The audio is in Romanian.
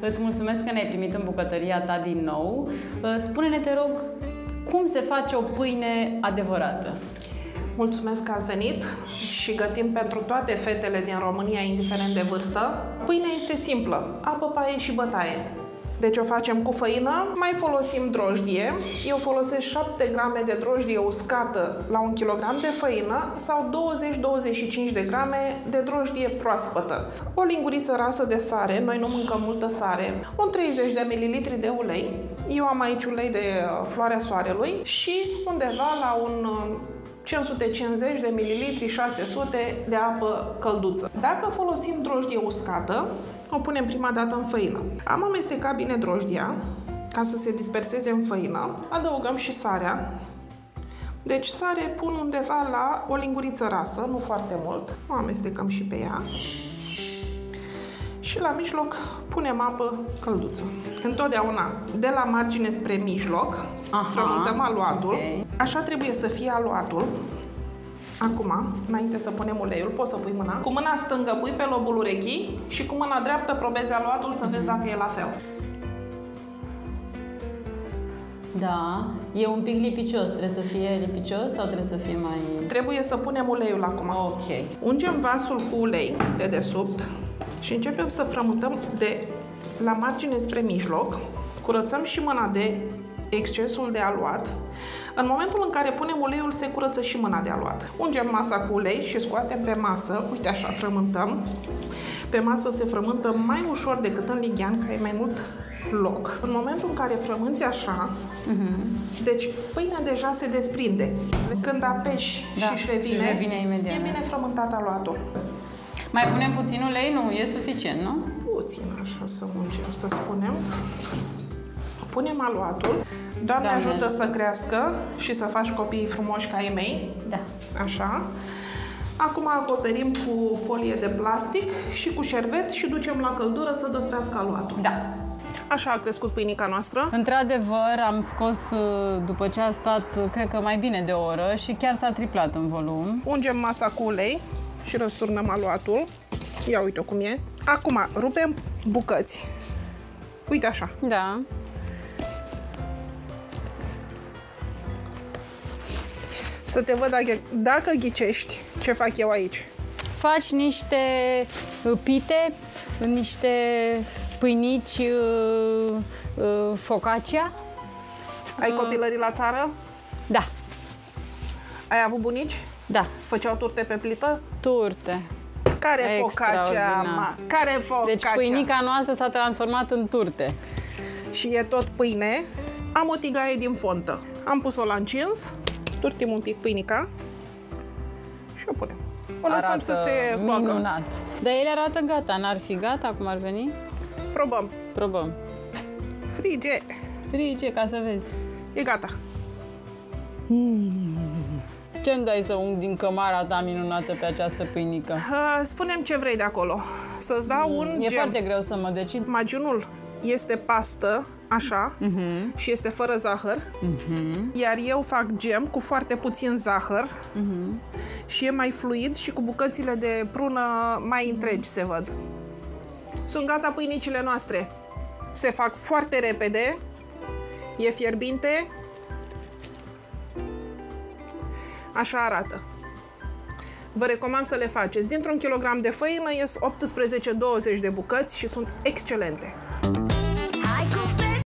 Îți mulțumesc că ne-ai primit în bucătăria ta din nou. Uh, spune-ne, te rog, cum se face o pâine adevărată? Mulțumesc că ați venit și gătim pentru toate fetele din România, indiferent de vârstă. Pâinea este simplă, apă, paie și bătaie. Deci o facem cu făină, mai folosim drojdie. Eu folosesc 7 grame de drojdie uscată la 1 kg de făină sau 20-25 de grame de drojdie proaspătă. O linguriță rasă de sare, noi nu mâncăm multă sare, un 30 de ml de ulei. Eu am aici ulei de uh, floarea soarelui și undeva la un 550 uh, de mililitri, 600 de apă călduță. Dacă folosim drojdie uscată, o punem prima dată în făină. Am amestecat bine drojdia ca să se disperseze în făină. Adăugăm și sarea. Deci sare pun undeva la o linguriță rasă, nu foarte mult. O amestecăm și pe ea. Și la mijloc punem apă călduță. Întotdeauna de la margine spre mijloc Aha, frământăm aluatul. Okay. Așa trebuie să fie aluatul Acum, înainte să punem uleiul, poți să pui mâna. Cu mâna stângă pui pe lobul urechii și cu mâna dreaptă probezi aluatul să vezi dacă e la fel. Da, e un pic lipicios. Trebuie să fie lipicios sau trebuie să fie mai... Trebuie să punem uleiul acum. Ok. Ungem vasul cu ulei de desubt și începem să frământăm de la margine spre mijloc. Curățăm și mâna de excesul de aluat. În momentul în care punem uleiul, se curăță și mâna de aluat. Ungem masa cu ulei și scoatem pe masă, uite așa, frământăm. Pe masă se frământă mai ușor decât în lighean, că e mai mult loc. În momentul în care frămânți așa, uh-huh. deci pâinea deja se desprinde. Când apeși da, și își revine, revine imediat, e bine da. frământat aluatul. Mai punem puțin ulei? Nu, e suficient, nu? Puțin, așa, să ungem, să spunem. Punem aluatul. Doamne, Doamne ajută să crească și să faci copii frumoși ca ei mei. Da. Așa. Acum acoperim cu folie de plastic și cu șervet și ducem la căldură să dospească aluatul. Da. Așa a crescut pâinica noastră. Într-adevăr, am scos, uh, după ce a stat, uh, cred că mai bine de o oră și chiar s-a triplat în volum. Ungem masa cu ulei și răsturnăm aluatul. Ia uite cum e. Acum, rupem bucăți. Uite așa. Da. Să te văd dacă, dacă ghicești ce fac eu aici. Faci niște uh, pite, niște pâinici uh, uh, focaccia. Ai copilării la țară? Da. Ai avut bunici? Da. Făceau turte pe plită? Turte. Care focaccia, ma? Care focaccia? Deci pâinica noastră s-a transformat în turte. Și e tot pâine. Am o tigaie din fontă. Am pus-o la încins turtim un pic pâinica și o punem. O lăsăm arată să se coacă. minunat. Dar ele arată gata, n-ar fi gata cum ar veni? Probăm. Probăm. Frige. Frige, ca să vezi. E gata. Mm. Ce-mi dai să ung din cămara ta minunată pe această pâinică? Uh, spunem ce vrei de acolo. Să-ți dau mm. un E gem. foarte greu să mă decid. Magiunul este pastă așa, uh-huh. și este fără zahăr. Uh-huh. Iar eu fac gem cu foarte puțin zahăr uh-huh. și e mai fluid și cu bucățile de prună mai întregi se văd. Sunt gata pâinicile noastre. Se fac foarte repede, e fierbinte. Așa arată. Vă recomand să le faceți. Dintr-un kilogram de făină ies 18-20 de bucăți și sunt excelente.